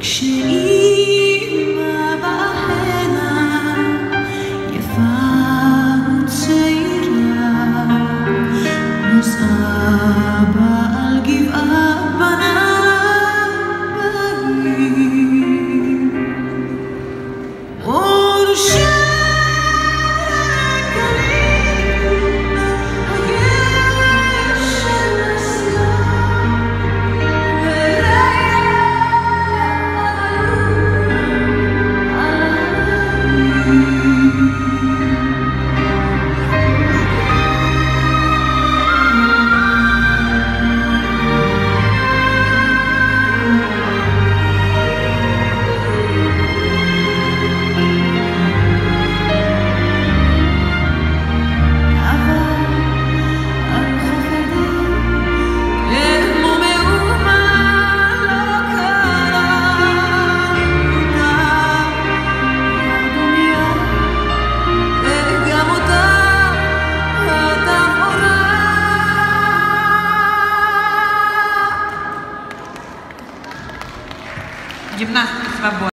是你。гимнастки свободы.